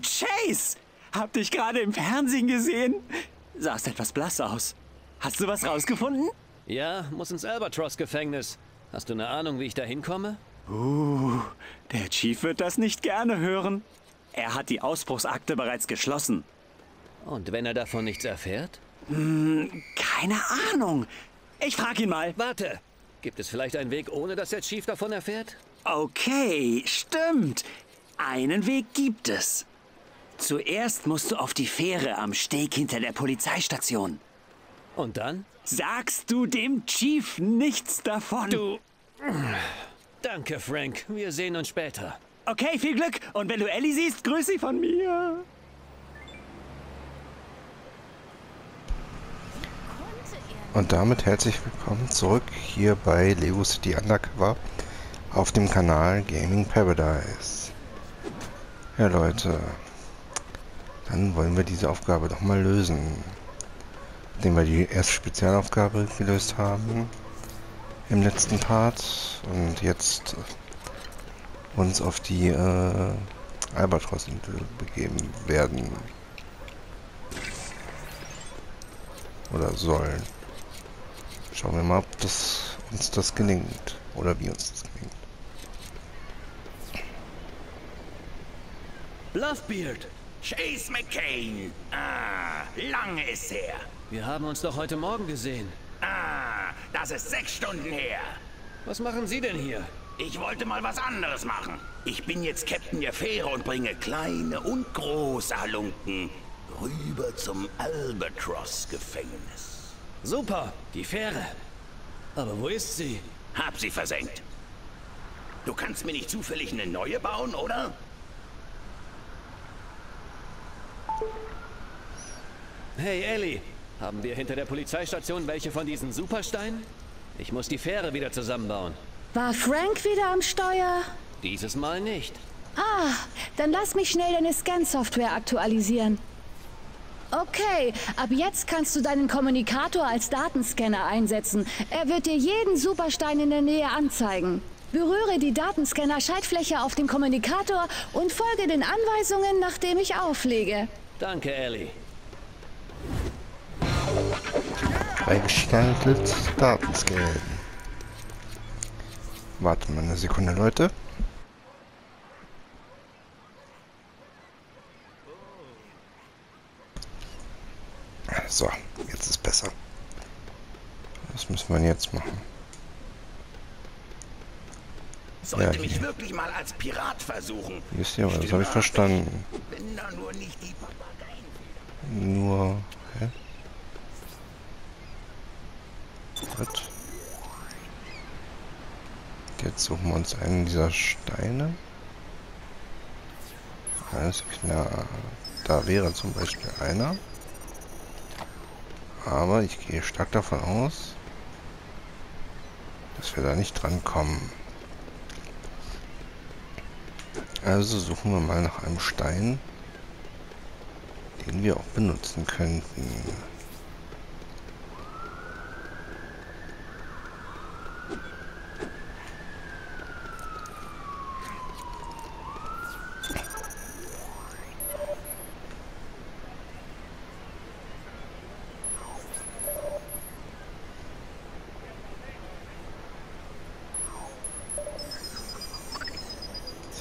Hey, Chase! Hab dich gerade im Fernsehen gesehen. Sahst etwas blass aus. Hast du was rausgefunden? Ja, muss ins Albatross-Gefängnis. Hast du eine Ahnung, wie ich da hinkomme? Uh, der Chief wird das nicht gerne hören. Er hat die Ausbruchsakte bereits geschlossen. Und wenn er davon nichts erfährt? Keine Ahnung. Ich frag ihn mal. Warte! Gibt es vielleicht einen Weg, ohne dass der Chief davon erfährt? Okay, stimmt. Einen Weg gibt es. Zuerst musst du auf die Fähre am Steg hinter der Polizeistation. Und dann? Sagst du dem Chief nichts davon? Du. Danke, Frank. Wir sehen uns später. Okay, viel Glück. Und wenn du Ellie siehst, grüß sie von mir. Und damit herzlich willkommen zurück hier bei Lego City Undercover auf dem Kanal Gaming Paradise. Ja Leute, dann wollen wir diese Aufgabe doch mal lösen. Nachdem wir die erste Spezialaufgabe gelöst haben im letzten Part und jetzt uns auf die äh, Albatros-Insel begeben werden. Oder sollen. Schauen wir mal, ob das, uns das gelingt. Oder wie uns das gelingt. Bluffbeard! Chase McCain. Ah, lange ist her. Wir haben uns doch heute Morgen gesehen. Ah, das ist sechs Stunden her. Was machen Sie denn hier? Ich wollte mal was anderes machen. Ich bin jetzt Captain der Fähre und bringe kleine und große Halunken rüber zum Albatross-Gefängnis. Super, die Fähre. Aber wo ist sie? Hab sie versenkt. Du kannst mir nicht zufällig eine neue bauen, oder? Hey, Ellie. Haben wir hinter der Polizeistation welche von diesen Supersteinen? Ich muss die Fähre wieder zusammenbauen. War Frank wieder am Steuer? Dieses Mal nicht. Ah, dann lass mich schnell deine Scan-Software aktualisieren. Okay, ab jetzt kannst du deinen Kommunikator als Datenscanner einsetzen. Er wird dir jeden Superstein in der Nähe anzeigen. Berühre die Datenscanner-Schaltfläche auf dem Kommunikator und folge den Anweisungen, nachdem ich auflege. Danke, Ellie. Freigeschaltet Datenscan. Warte mal eine Sekunde, Leute. So, jetzt ist besser. Was müssen wir denn jetzt machen? Sollte Ja, mich wirklich mal als Pirat versuchen. Ja, aber das habe ich verstanden. Wenn da nur nicht die. Nur. Hä? Was? Jetzt suchen wir uns einen dieser Steine. Alles klar. Da wäre zum Beispiel einer. Aber ich gehe stark davon aus, dass wir da nicht dran kommen. Also suchen wir mal nach einem Stein, den wir auch benutzen könnten.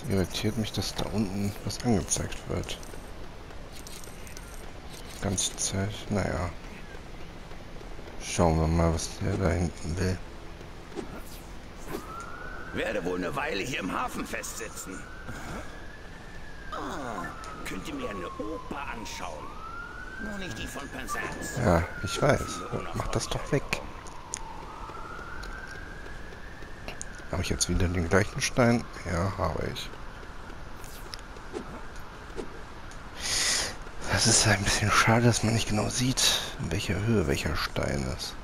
Irritiert mich, dass da unten was angezeigt wird. Ganze Zeit. Naja. Schauen wir mal, was der da hinten will. Werde wohl eine Weile hier im Hafen festsitzen. Ah, könnt ihr mir eine Oper anschauen? Nur nicht die von Penzance. Ja, ich weiß. Mach das doch weg. Habe ich jetzt wieder den gleichen Stein? Ja, habe ich. Das ist ein bisschen schade, dass man nicht genau sieht, in welcher Höhe welcher Stein ist.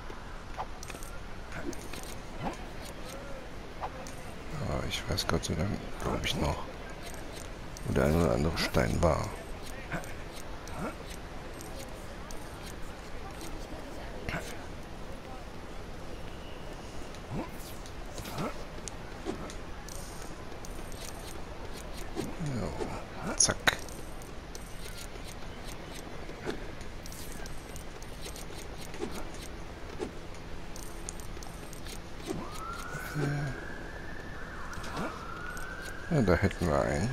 Aber ich weiß Gott sei Dank, glaube ich noch, wo der eine oder andere Stein war. Ja, da hätten wir einen.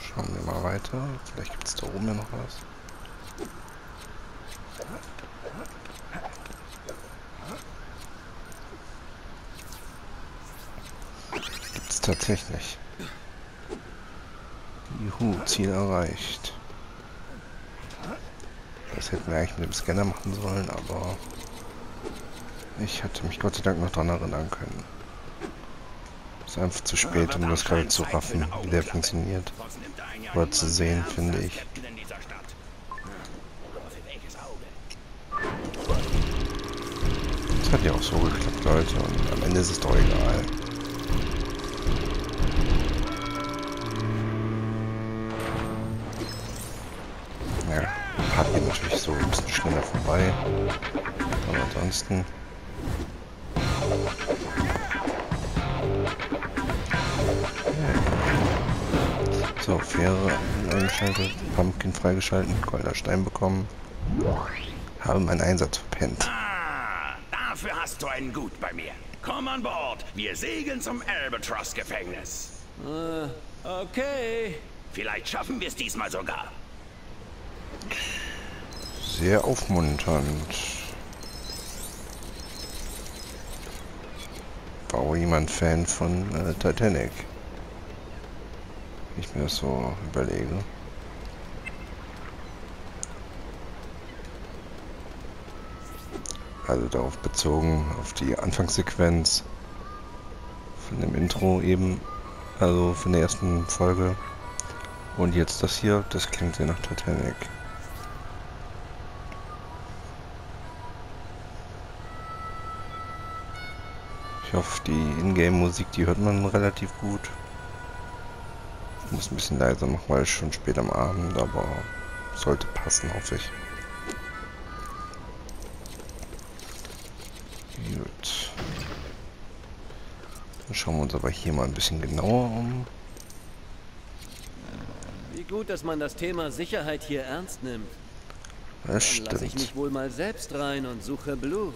Schauen wir mal weiter. Vielleicht gibt es da oben ja noch was. Gibt es tatsächlich. Juhu, Ziel erreicht. Hätten wir eigentlich mit dem Scanner machen sollen, aber ich hatte mich Gott sei Dank noch daran erinnern können. Ist einfach zu spät, um das gerade zu raffen, wie der funktioniert. Oder zu sehen, finde ich. Das hat ja auch so geklappt, Leute, und am Ende ist es doch egal. Natürlich so ein bisschen schneller vorbei. Aber ansonsten... So, Fähre eingeschaltet, Pumpkin freigeschalten, goldener Stein bekommen. Habe meinen Einsatz verpennt. Ah, dafür hast du einen Gut bei mir. Komm an Bord. Wir segeln zum Albatross-Gefängnis. Äh, okay. Vielleicht schaffen wir es diesmal sogar. Sehr aufmunternd. War auch jemand Fan von äh, Titanic? Ich mir das so überlege. Also darauf bezogen, auf die Anfangssequenz von dem Intro eben, also von der ersten Folge. Und jetzt das hier, das klingt sehr nach Titanic. Ich hoffe, die Ingame-Musik, die hört man relativ gut. Ich muss ein bisschen leiser machen, weil es schon spät am Abend, aber sollte passen, hoffe ich. Gut. Dann schauen wir uns aber hier mal ein bisschen genauer um. Wie gut, dass man das Thema Sicherheit hier ernst nimmt. Das Dann lasse ich stimmt. mich wohl mal selbst rein und suche Blue.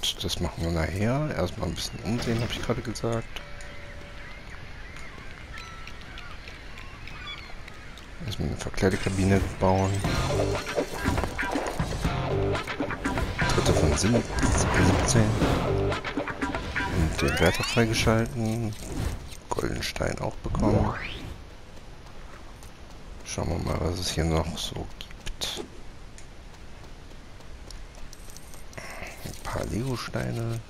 Gut, das machen wir nachher. Erstmal ein bisschen umsehen, habe ich gerade gesagt. Erstmal eine Verkleidekabine bauen. Dritte von sieben- 17. Und den Wärter freigeschalten. Goldenstein auch bekommen. Schauen wir mal, was es hier noch so gibt. Ein paar Lego-Steine.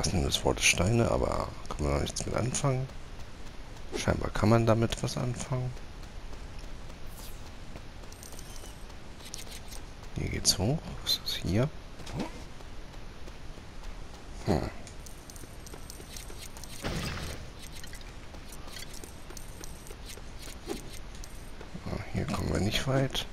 Es nur das Wort Steine, aber kann man noch nichts mit anfangen. Scheinbar kann man damit was anfangen. Hier geht's hoch. Was ist hier? Hm. Ah, Hier kommen wir nicht weit.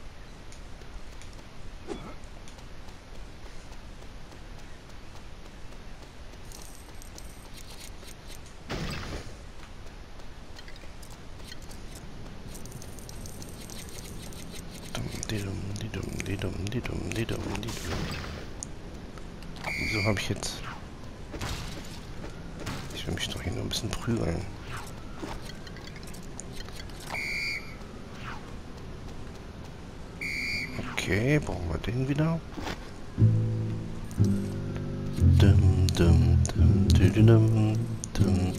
Okay, brauchen wir den wieder. Dum, dum, dum, dum, dum, dum,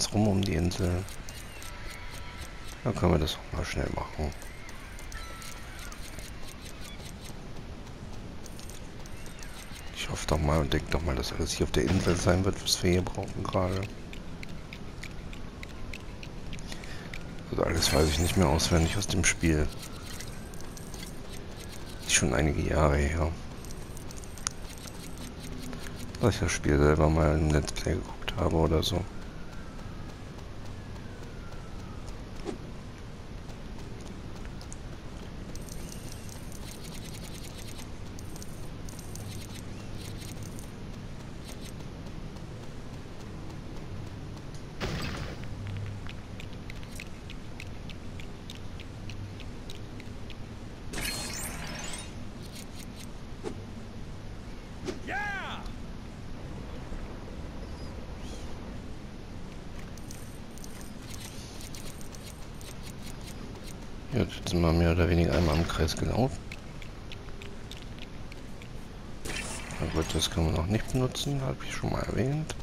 ganz rum um die Insel. Dann können wir das auch mal schnell machen. Ich hoffe doch mal und denke doch mal, dass alles hier auf der Insel sein wird, was wir hier brauchen gerade. Also alles weiß ich nicht mehr auswendig aus dem Spiel. Ist schon einige Jahre her. Dass ich das Spiel selber mal im Let's Play geguckt habe oder so. Ja, jetzt sind wir mehr oder weniger Kreis gelaufen. Na gut, das kann man noch nicht benutzen, habe ich schon mal erwähnt.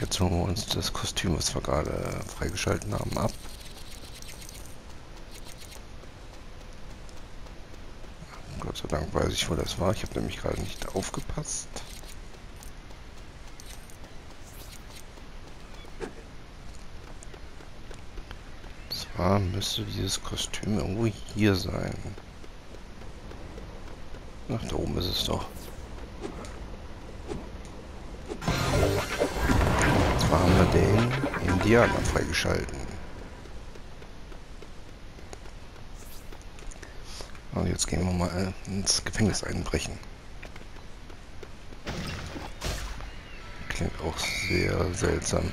Jetzt holen wir uns das Kostüm, was wir gerade freigeschalten haben, ab. Gott sei Dank weiß ich, wo das war. Ich habe nämlich gerade nicht aufgepasst. Zwar müsste dieses Kostüm irgendwo hier sein. Ach, da oben ist es doch. Zwar haben wir den Indianer freigeschalten. Und jetzt gehen wir mal ins Gefängnis einbrechen. Klingt auch sehr seltsam.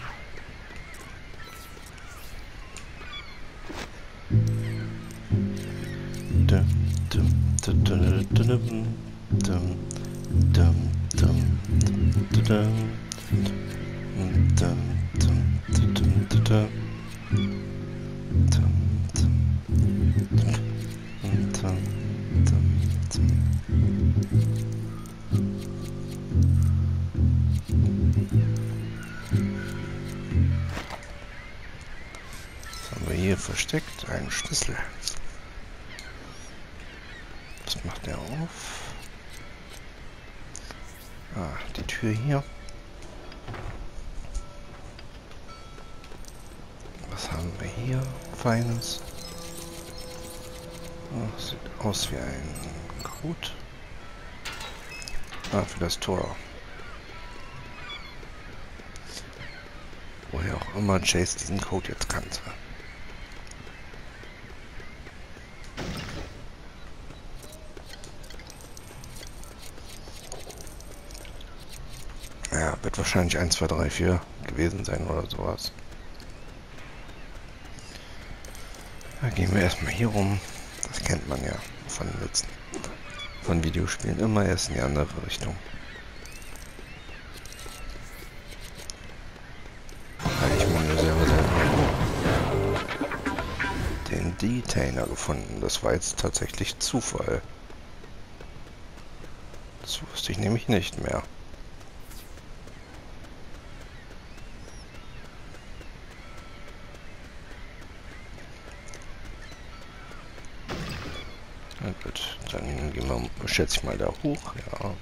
Immer Chase diesen Code jetzt kannte. Ja, wird wahrscheinlich 1, 2, 3, 4 gewesen sein oder sowas. Da gehen wir erstmal hier rum. Das kennt man ja von letzten von Videospielen immer erst in die andere Richtung. Detainer gefunden. Das war jetzt tatsächlich Zufall. Das wusste ich nämlich nicht mehr. Na gut, dann gehen wir, schätze ich mal, da hoch. Ja,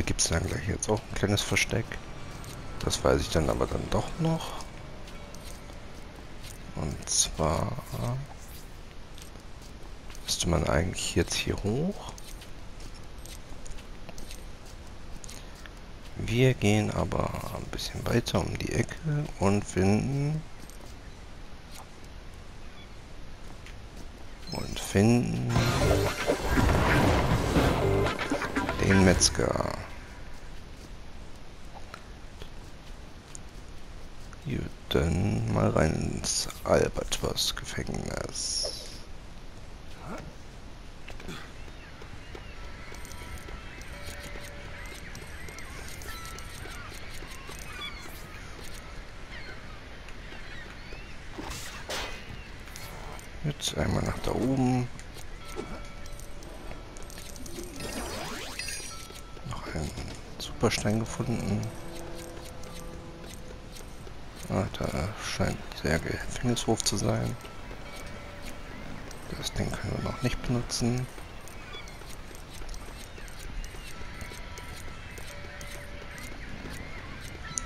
Hier gibt es dann gleich jetzt auch ein kleines Versteck. Das weiß ich dann aber dann doch noch. Und zwar müsste man eigentlich jetzt hier hoch. Wir gehen aber ein bisschen weiter um die Ecke und finden und finden den Metzger. Gut, dann mal rein ins Albatros-Gefängnis. Jetzt einmal nach da oben. Noch einen Superstein gefunden. Ah, da scheint sehr Gefängnishof zu sein. Das Ding können wir noch nicht benutzen.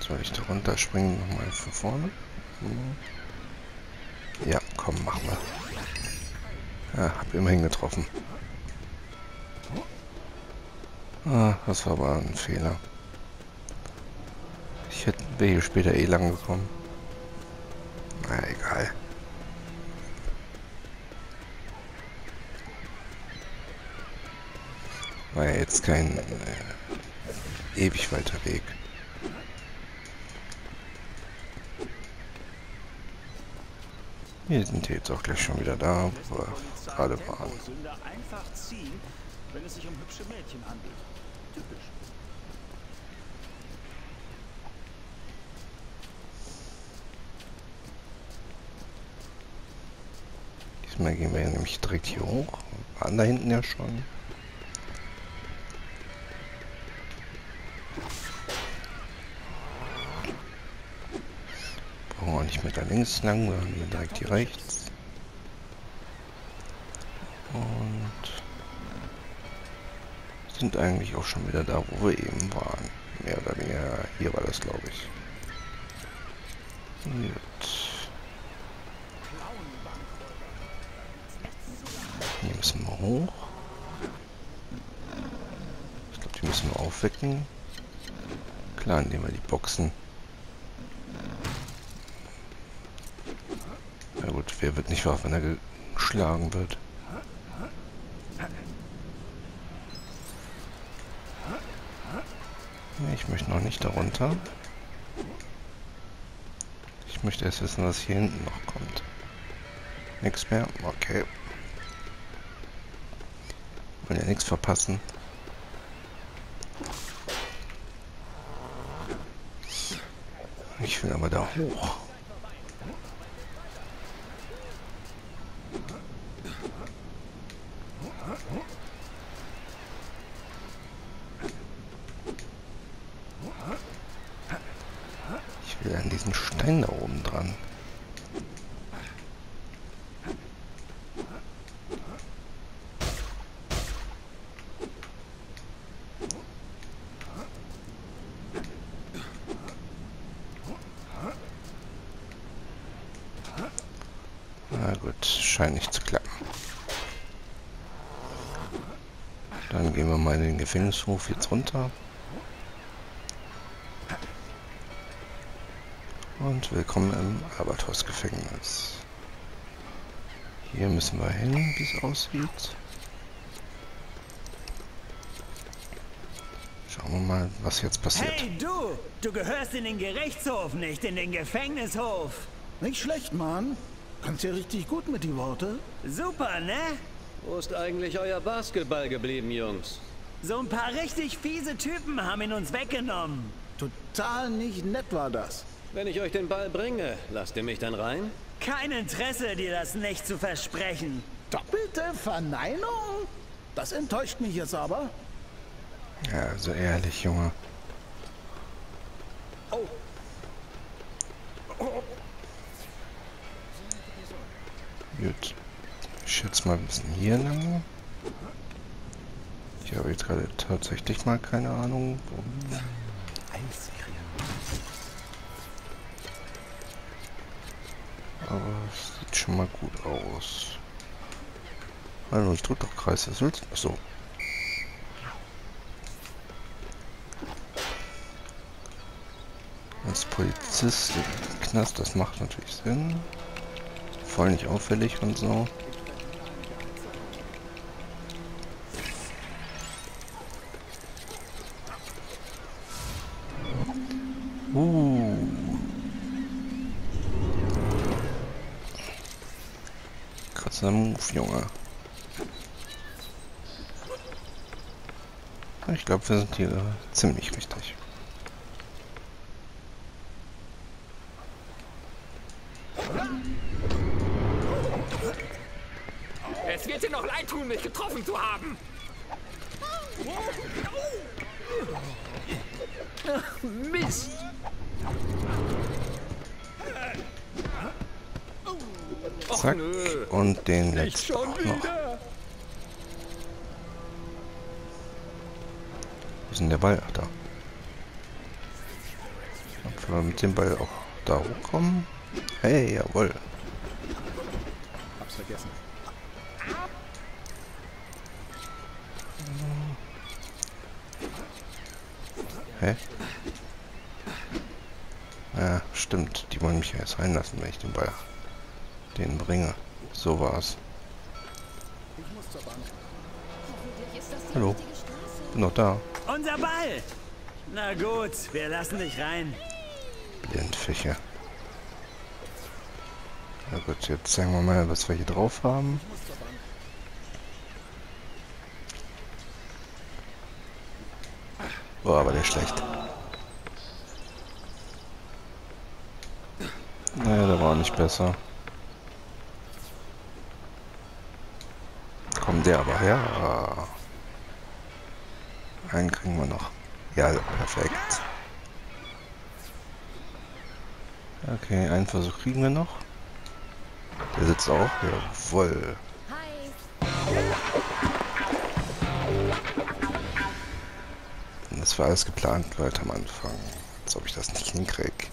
Soll ich da runterspringen nochmal von vorne? Hm. Ja, komm, machen wir. Ja, hab immerhin getroffen. Ah, das war aber ein Fehler. Ich hätte wäre hier später eh lang gekommen. Na egal. War ja jetzt kein äh, ewig weiter Weg. Wir sind jetzt auch gleich schon wieder da, wo wir gerade waren. wenn es sich um hübsche Mädchen handelt. Typisch. Diesmal gehen wir nämlich direkt hier hoch. Waren da hinten ja schon. Brauchen wir nicht mehr da links lang, sondern direkt hier rechts. Und sind eigentlich auch schon wieder da, wo wir eben waren. Mehr oder weniger. Hier war das, glaube ich. Hier hoch. Ich glaube, die müssen wir aufwecken. Klar, nehmen wir die Boxen. Na gut, wer wird nicht wach, wenn er geschlagen wird? Ich möchte noch nicht darunter. Ich möchte erst wissen, was hier hinten noch kommt. Nichts mehr? Okay. Nichts verpassen. Ich will aber da hoch. Ich will an diesen Stein da oben dran. Na gut, zu klappen. Dann gehen wir mal in den Gefängnishof jetzt runter. Und willkommen im Albatros-Gefängnis. Hier müssen wir hin, wie es aussieht. Schauen wir mal, was jetzt passiert. Hey du! Du gehörst in den Gerichtshof, nicht in den Gefängnishof. Nicht schlecht, Mann. Kannst ja richtig gut mit die Worte. Super, ne? Wo ist eigentlich euer Basketball geblieben, Jungs? So ein paar richtig fiese Typen haben ihn uns weggenommen. Total nicht nett war das. Wenn ich euch den Ball bringe, lasst ihr mich dann rein? Kein Interesse, dir das nicht zu versprechen. Doppelte Verneinung? Das enttäuscht mich jetzt aber. Ja, also ehrlich, Junge. Oh, Gut. Schätze mal ein bisschen hier lang. Ich habe jetzt gerade tatsächlich mal keine Ahnung. Wo... Aber es sieht schon mal gut aus. Also ich drück doch Kreis, was willst du? Achso. Als Polizist im Knast, das macht natürlich Sinn. Voll nicht auffällig und so. Junge. Ich glaube, wir sind hier ziemlich richtig. Mit dem Ball auch da hochkommen? Hey, jawohl. Hab's vergessen. Hä? Ja, stimmt. Die wollen mich ja erst reinlassen, wenn ich den Ball den bringe. So war's. Hallo. Bin noch da. Unser Ball! Na gut, wir lassen dich rein. Blindfische. Na gut, jetzt zeigen wir mal, was wir hier drauf haben. Oh, aber der ist schlecht. Naja, der war auch nicht besser. Kommt der aber her. Einen kriegen wir noch. Ja, perfekt. Okay, einen Versuch kriegen wir noch. Der sitzt auch. Jawohl. Das war alles geplant, Leute, am Anfang. Als ob ich das nicht hinkrieg.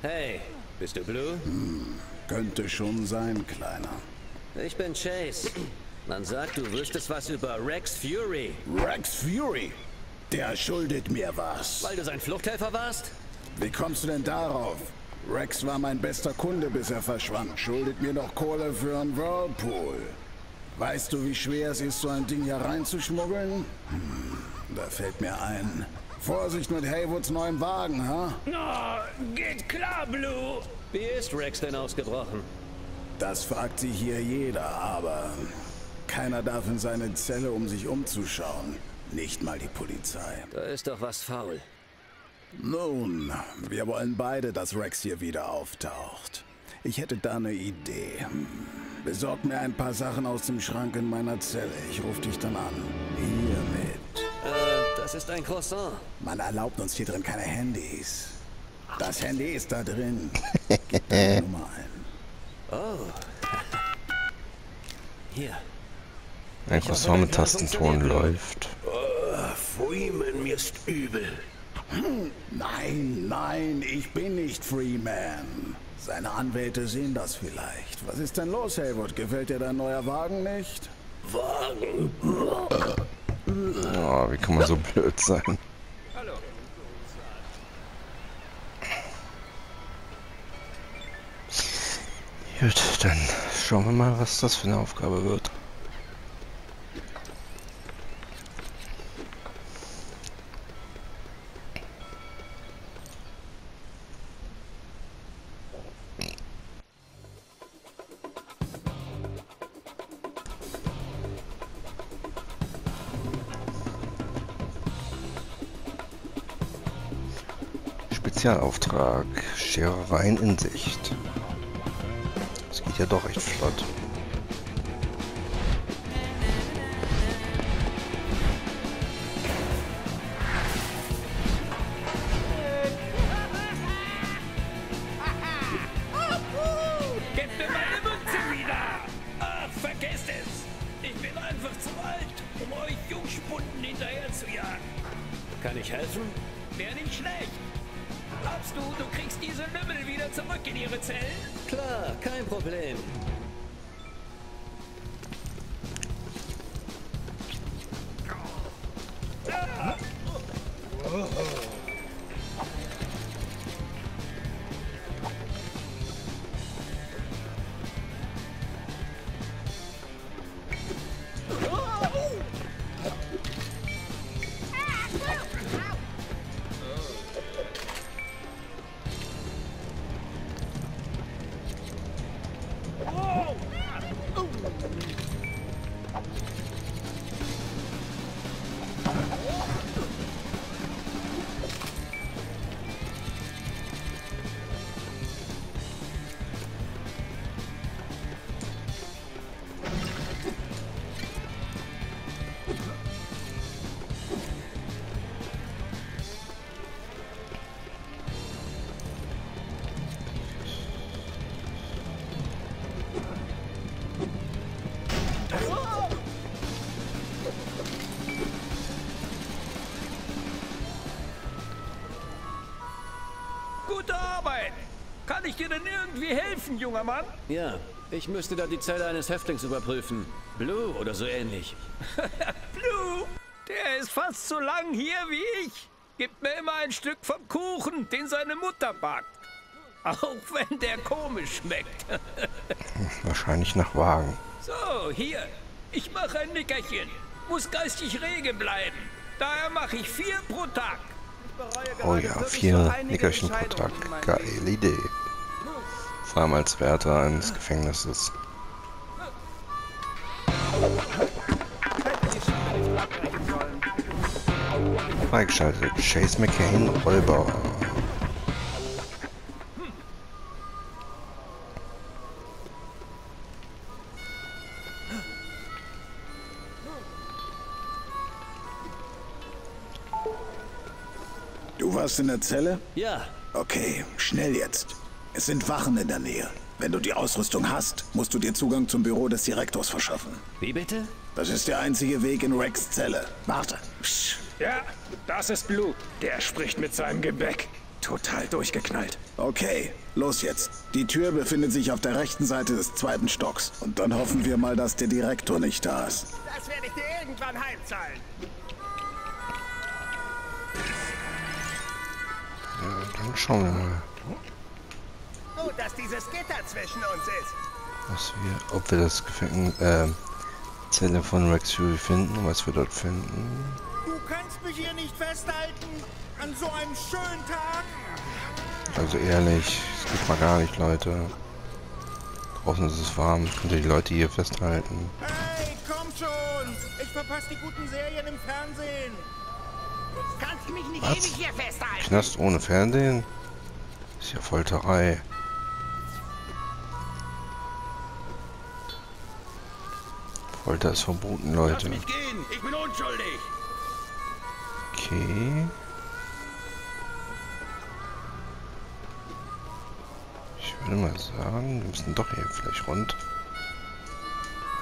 Hey, bist du Blue? Könnte schon sein, Kleiner. Ich bin Chase. Man sagt, du wüsstest was über Rex Fury, Rex Fury. Der schuldet mir was. weil du sein Fluchthelfer warst? Wie kommst du denn darauf? Rex war mein bester Kunde, bis er verschwand. Schuldet mir noch Kohle für einen Whirlpool. Weißt du, wie schwer es ist, so ein Ding hier reinzuschmuggeln? Hm, da fällt mir ein. Vorsicht mit Haywoods neuem Wagen, ha? Oh, geht klar, Blue. Wie ist Rex denn ausgebrochen? Das fragt sich hier jeder, aber keiner darf in seine Zelle, um sich umzuschauen. Nicht mal die Polizei. Da ist doch was faul. Nun, wir wollen beide, dass Rex hier wieder auftaucht. Ich hätte da eine Idee. Besorg mir ein paar Sachen aus dem Schrank in meiner Zelle. Ich rufe dich dann an. Hiermit. Äh, das ist ein Croissant. Man erlaubt uns hier drin keine Handys. Das Handy ist da drin. Gib deine Nummer ein. Hier. Ein Croissant mit Tastenton läuft. Freeman, mir ist übel. Nein, nein, ich bin nicht Freeman. Seine Anwälte sehen das vielleicht. Was ist denn los, Haywood? Gefällt dir dein neuer Wagen nicht? Wagen. Oh, wie kann man so blöd sein? Gut, dann schauen wir mal, was das für eine Aufgabe wird. Spezialauftrag. Scherereien in Sicht. Das geht ja doch recht flott. Helfen, junger Mann? Ja, ich müsste da die Zelle eines Häftlings überprüfen. Blue oder so ähnlich. Blue, der ist fast so lang hier wie ich. Gibt mir immer ein Stück vom Kuchen, den seine Mutter backt. Auch wenn der komisch schmeckt. Wahrscheinlich nach Wagen. So, hier. Ich mache ein Nickerchen. Muss geistig rege bleiben. Daher mache ich vier pro Tag. Oh ja, vier Nickerchen pro Tag. Geile Idee. Vor allem als Wärter eines Gefängnisses. Freigeschaltet. Chase McCain, Räuber. Du warst in der Zelle? Ja, Okay, schnell jetzt. Es sind Wachen in der Nähe. Wenn du die Ausrüstung hast, musst du dir Zugang zum Büro des Direktors verschaffen. wie bitte? Das ist der einzige Weg in Rex Zelle. Warte. Psst. Ja, das ist Blue. Der spricht mit seinem Gebäck. Total durchgeknallt. Okay, los jetzt. Die Tür befindet sich auf der rechten Seite des zweiten Stocks. Und dann hoffen wir mal, dass der Direktor nicht da ist. Das werde ich dir irgendwann heimzahlen. Ja, dann schauen wir mal, dass dieses Gitter zwischen uns ist. was wir, ob wir das Gefängnis, äh, Zelle von Rex Fury finden und was wir dort finden. Du kannst mich hier nicht festhalten. An so einem schönen Tag. Also ehrlich, es geht mal gar nicht, Leute. Draußen ist es warm, könnt ihr die Leute hier festhalten. Hey, komm schon. Ich verpasse die guten Serien im Fernsehen. Kannst mich nicht Was? ewig hier festhalten. Knast ohne Fernsehen? Ist ja Folterei. Folter ist verboten, Leute. Okay. Ich würde mal sagen, wir müssen doch hier vielleicht rund.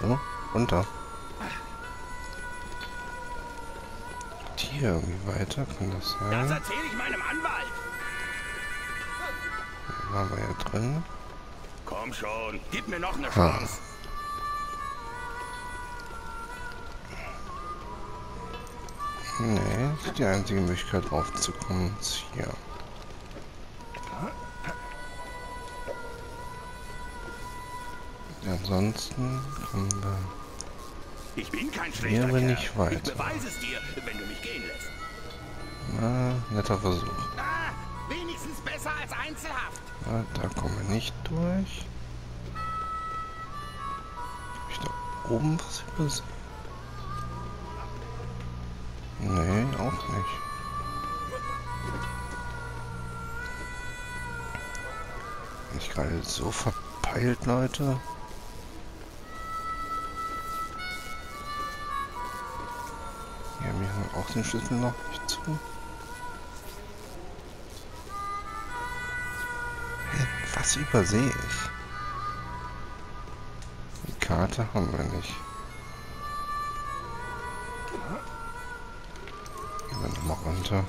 So, runter. Und hier irgendwie weiter, kann das Das sein? erzähle ich meinem Anwalt. Da waren wir ja drin. Komm schon, gib mir noch eine. Chance. Nee, die einzige Möglichkeit raufzukommen. Ist hier. Ansonsten kommen wir. Ich bin kein Hier schlechter bin Kerl. ich weiter. Ich beweise es dir, wenn du mich gehen lässt. Na, netter Versuch. Ah, wenigstens besser als Einzelhaft. Ah, da kommen wir nicht durch. Hab ich da oben was übersehen? Nicht. Bin ich gerade so verpeilt, Leute? Hier haben wir auch den Schlüssel noch nicht zu. Was übersehe ich? Die Karte haben wir nicht. Nochmal runter.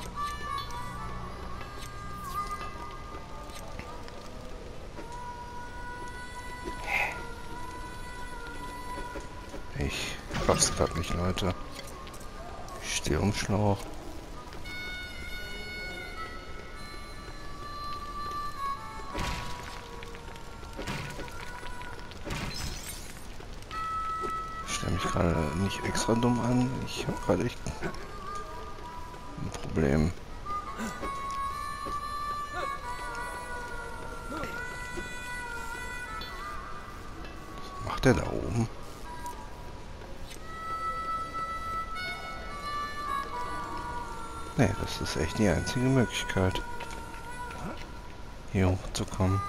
Ich raff's grad nicht, Leute. Ich stehe um Schlauch. Ich stelle mich gerade nicht extra dumm an. Ich habe gerade echt Problem. Was macht der da oben? Nee, das ist echt die einzige Möglichkeit, hier hochzukommen.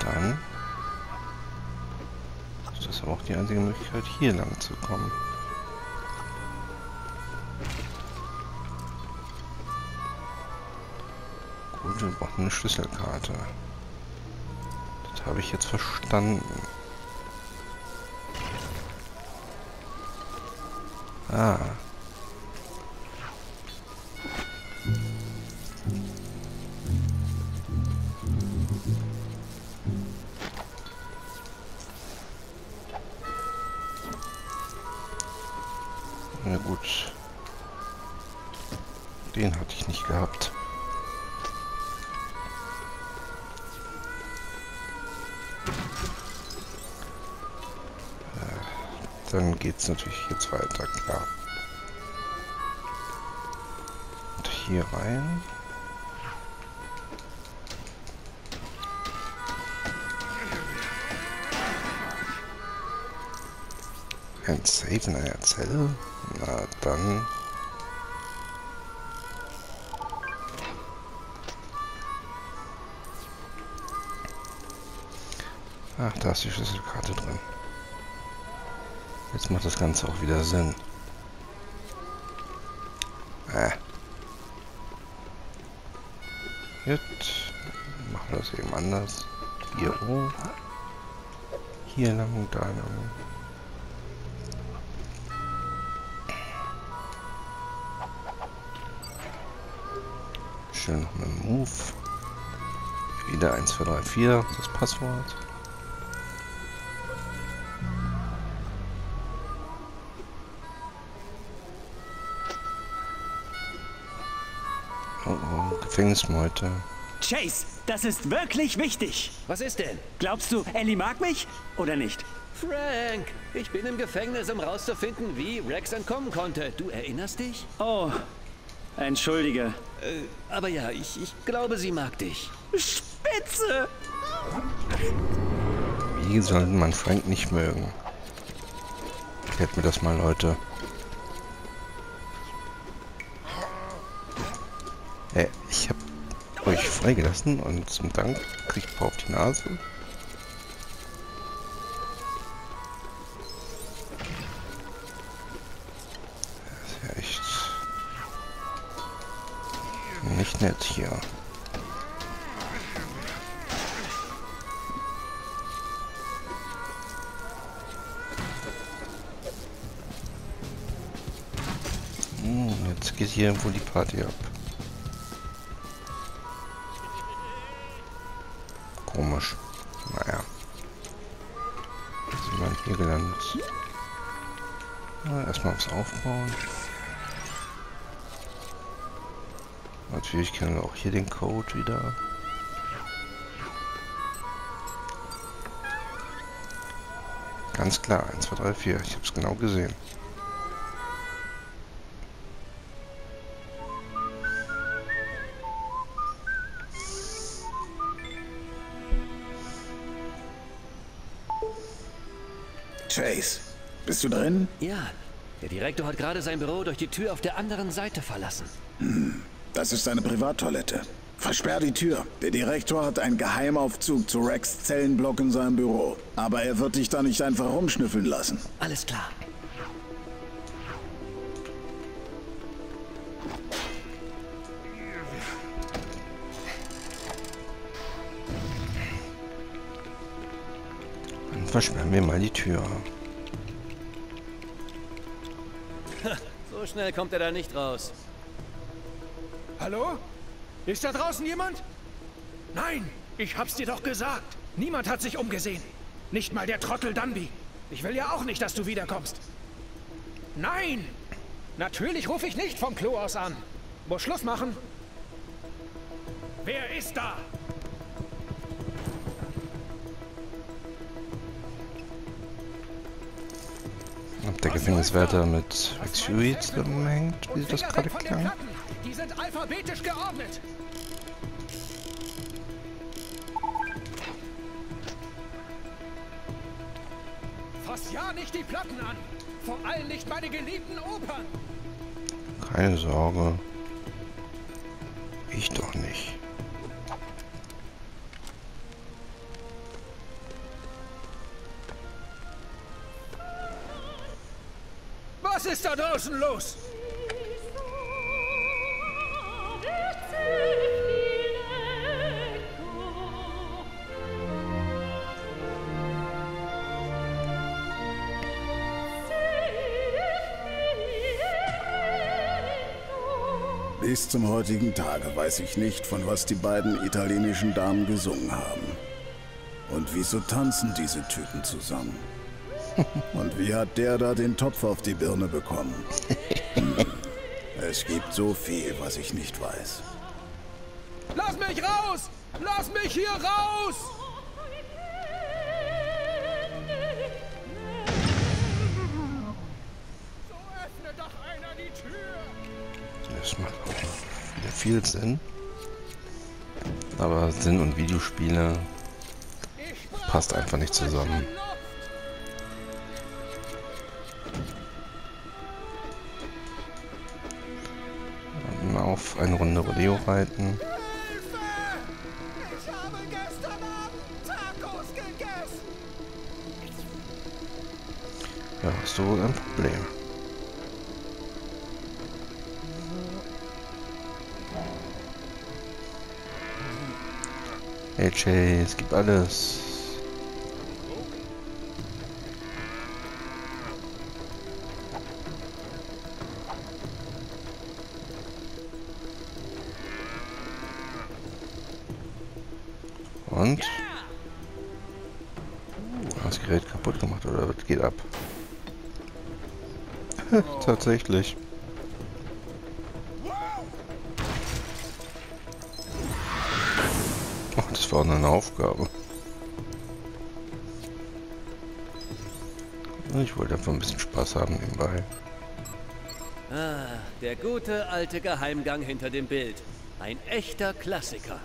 Dann ist das auch die einzige Möglichkeit, hier lang zu kommen. wir brauchen eine Schlüsselkarte. Das habe ich jetzt verstanden. Ah. Na gut. Den hatte ich nicht gehabt. Dann geht's natürlich jetzt weiter, klar. Und hier rein. Ein Save in einer Zelle? Na dann. Ach, da ist die Schlüsselkarte drin. Jetzt macht das Ganze auch wieder Sinn. Äh. Jetzt machen wir das eben anders. Hier hoch. Hier lang, da lang. Schön noch mit Move. Wieder 1, 2, 3, 4, das Passwort. Gefängnismeute. Chase, das ist wirklich wichtig. Was ist denn? Glaubst du, Ellie mag mich oder nicht? Frank, ich bin im Gefängnis, um rauszufinden, wie Rex entkommen konnte. Du erinnerst dich? Oh, entschuldige. Äh, aber ja, ich, ich glaube, sie mag dich. Spitze! Wie sollte man Frank nicht mögen? Erklärt mir das mal, Leute. Äh, ich hab euch freigelassen und zum Dank kriegt paar auf die Nase. Das ist ja echt nicht nett hier. Hm, jetzt geht hier wohl die Party ab. Aufbauen. Natürlich kennen wir auch hier den Code wieder. Ganz klar, 1, 2, 3, 4. Ich habe es genau gesehen. Chase, bist du drin? Ja, der Direktor hat gerade sein Büro durch die Tür auf der anderen Seite verlassen. Das ist seine Privattoilette. Versperr die Tür. Der Direktor hat einen Geheimaufzug zu Rex Zellenblock in seinem Büro. Aber er wird dich da nicht einfach rumschnüffeln lassen. Alles klar. Dann versperren wir mal die Tür. So schnell kommt er da nicht raus. Hallo? Ist da draußen jemand? Nein, ich hab's dir doch gesagt. Niemand hat sich umgesehen. Nicht mal der Trottel Dunby. Ich will ja auch nicht, dass du wiederkommst. Nein! Natürlich rufe ich nicht vom Klo aus an. Muss Schluss machen. Wer ist da? Der Gefängniswärter mit Fury zusammenhängt, wie das gerade klang. Die sind alphabetisch geordnet. Fass ja nicht die Platten an. Vor allem nicht meine geliebten Opern. Keine Sorge. Ich doch nicht. Ist da draußen los? Bis zum heutigen Tage weiß ich nicht, von was die beiden italienischen Damen gesungen haben. Und wieso tanzen diese Typen zusammen? Und wie hat der da den Topf auf die Birne bekommen? Es gibt so viel, was ich nicht weiß. Lass mich raus! Lass mich hier raus! So öffne doch einer die Tür! Das macht auch wieder viel Sinn. Aber Sinn und Videospiele passt einfach nicht zusammen. Gegessen! Ja, hast du wohl ein Problem. Hey Chase, gib alles. Und? Das Gerät kaputt gemacht oder was geht ab? Tatsächlich. Oh, das war eine Aufgabe. Ich wollte einfach ein bisschen Spaß haben nebenbei. Ah, der gute alte Geheimgang hinter dem Bild. Ein echter Klassiker.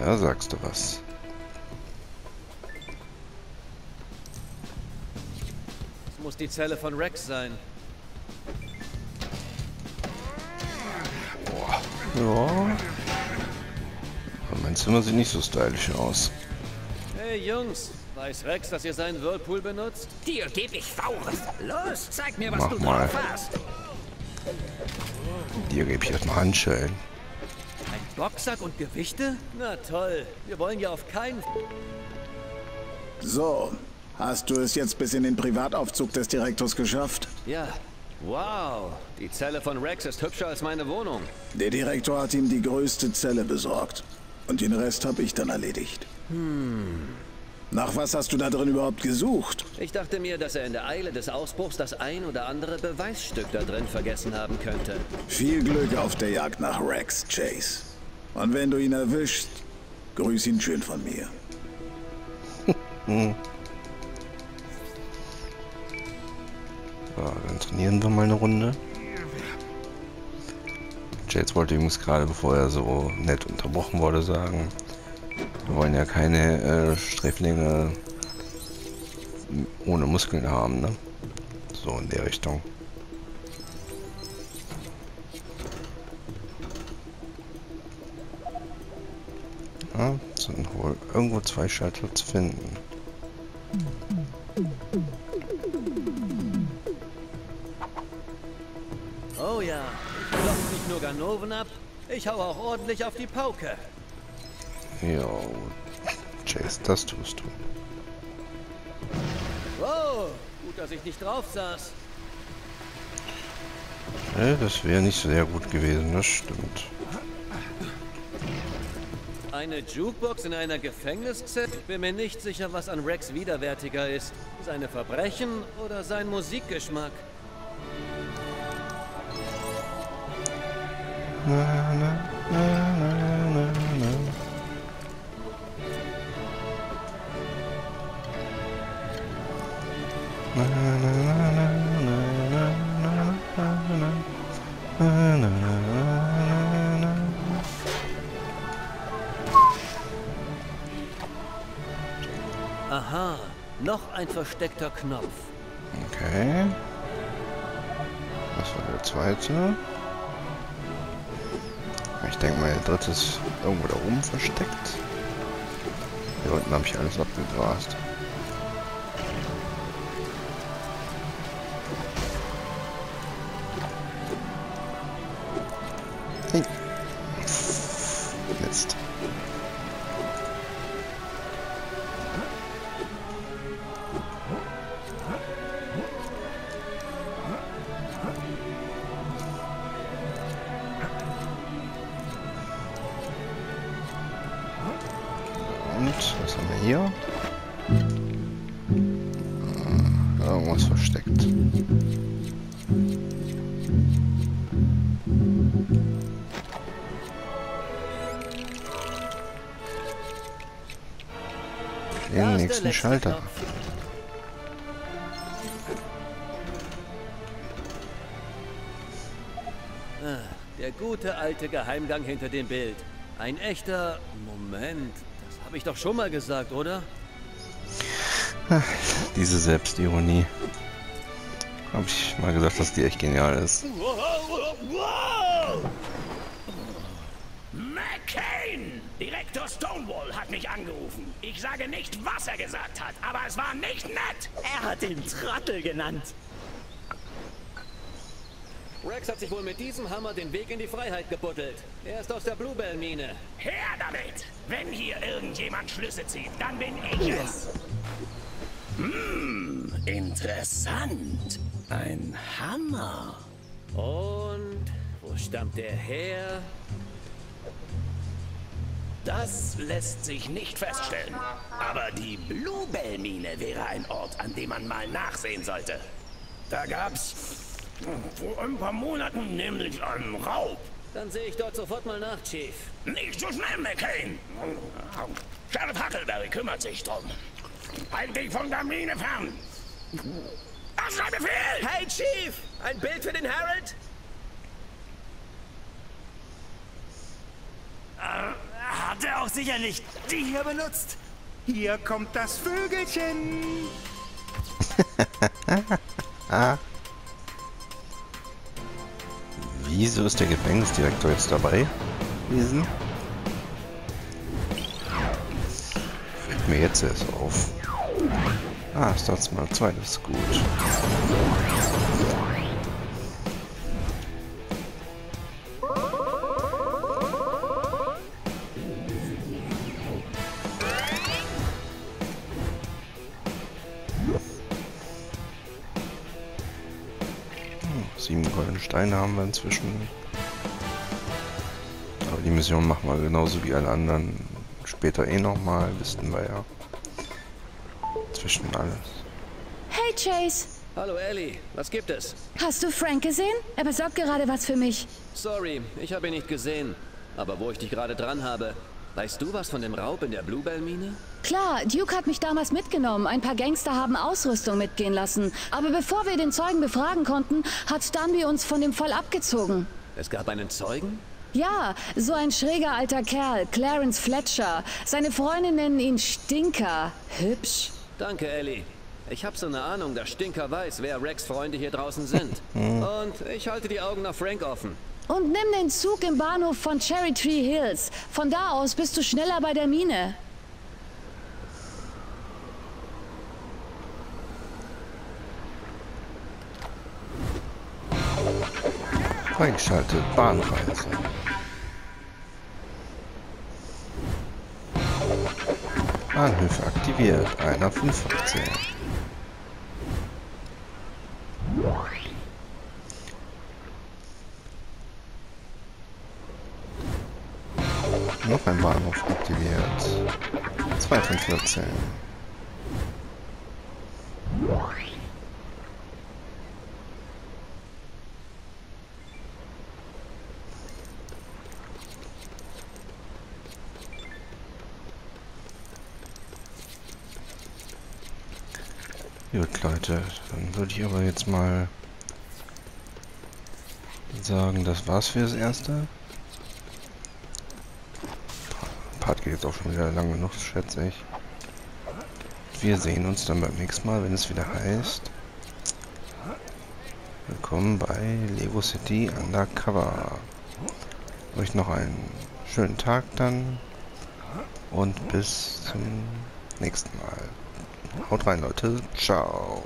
Ja, sagst du was. Das muss die Zelle von Rex sein. Ja. Aber mein Zimmer sieht nicht so stylisch aus. Hey Jungs, weiß Rex, dass ihr seinen Whirlpool benutzt? Dir geb ich Faust. Los, zeig mir, was Mach du mal. drauf hast. Dir gebe ich erstmal Handschellen. Boxsack und Gewichte? Na toll, wir wollen ja auf keinen... So, hast du es jetzt bis in den Privataufzug des Direktors geschafft? Ja, wow, die Zelle von Rex ist hübscher als meine Wohnung. Der Direktor hat ihm die größte Zelle besorgt. Und den Rest habe ich dann erledigt. Nach was hast du da drin überhaupt gesucht? Ich dachte mir, dass er in der Eile des Ausbruchs das ein oder andere Beweisstück da drin vergessen haben könnte. Viel Glück auf der Jagd nach Rex, Chase. Und wenn du ihn erwischst, grüß ihn schön von mir. So, dann trainieren wir mal eine Runde. Jades wollte übrigens gerade, bevor er so nett unterbrochen wurde, sagen, wir wollen ja keine äh, Sträflinge ohne Muskeln haben, ne? So in der Richtung. Ja, sind wohl irgendwo zwei Schalter zu finden. Oh ja, ich klopfe nicht nur Ganoven ab, ich hau auch ordentlich auf die Pauke. Jo, Chase, das tust du. Wow, gut, dass ich nicht drauf saß. Ja, das wäre nicht sehr gut gewesen, das stimmt. Eine Jukebox in einer Gefängniszelle? Bin mir nicht sicher, was an Rex widerwärtiger ist. Seine Verbrechen oder sein Musikgeschmack. Na, na, na, ein versteckter Knopf. Okay. Das war der zweite. Ich denke mal, der dritte ist irgendwo da oben versteckt. Hier unten habe ich alles abgegrast. Nächsten letzte Schalter. Knopf. Ah, der gute alte Geheimgang hinter dem Bild. Ein echter... Moment, das habe ich doch schon mal gesagt, oder? Diese Selbstironie. Habe ich mal gesagt, dass die echt genial ist. McCain! Direktor Stonewall hat mich angerufen. Ich sage nicht, was er gesagt hat, aber es war nicht nett. Er hat den Trottel genannt. Rex hat sich wohl mit diesem Hammer den Weg in die Freiheit gebuddelt. Er ist aus der Bluebell-Mine. Her damit! Wenn hier irgendjemand Schlüsse zieht, dann bin ich es. Hm, interessant. Ein Hammer. Und wo stammt der her? Das lässt sich nicht feststellen. Aber die Bluebell-Mine wäre ein Ort, an dem man mal nachsehen sollte. Da gab's vor ein paar Monaten nämlich einen Raub. Dann sehe ich dort sofort mal nach, Chief. Nicht so schnell, McCain. Sheriff Huckleberry kümmert sich drum. Halt dich von der Mine fern. Das ist ein Befehl! Hey Chief, ein Bild für den Harold? Auch sicher nicht die hier benutzt. Hier kommt das Vögelchen. Wieso ist der Gefängnisdirektor jetzt dabei? Gewesen? Fällt mir jetzt erst auf. Ah, Starts mal zwei, das ist gut. Steine haben wir inzwischen. Aber die Mission machen wir genauso wie alle anderen später eh nochmal, wissen wir ja. Zwischen alles. Hey Chase, Hallo Ellie, was gibt es? hast du Frank gesehen? Er besorgt gerade was für mich. Sorry, ich habe ihn nicht gesehen. Aber wo ich dich gerade dran habe, weißt du was von dem Raub in der Bluebell-Mine? Klar, Duke hat mich damals mitgenommen. Ein paar Gangster haben Ausrüstung mitgehen lassen. Aber bevor wir den Zeugen befragen konnten, hat Dunby uns von dem Fall abgezogen. Es gab einen Zeugen? Ja, so ein schräger alter Kerl, Clarence Fletcher. Seine Freunde nennen ihn Stinker. Hübsch. Danke, Ellie. Ich habe so eine Ahnung, dass Stinker weiß, wer Rex Freunde hier draußen sind. Und ich halte die Augen nach Frank offen. Und nimm den Zug im Bahnhof von Cherry Tree Hills. Von da aus bist du schneller bei der Mine. Freigeschaltet, Bahnreise. Bahnhöfe aktiviert, einer 15. Noch ein Bahnhof aktiviert. 2 von 14. Leute, dann würde ich aber jetzt mal sagen, das war's für das erste. Part geht jetzt auch schon wieder lang genug, schätze ich. Wir sehen uns dann beim nächsten Mal, wenn es wieder heißt. Willkommen bei Lego City Undercover. Euch noch einen schönen Tag dann und bis zum nächsten Mal. Haut rein, Leute. Ciao.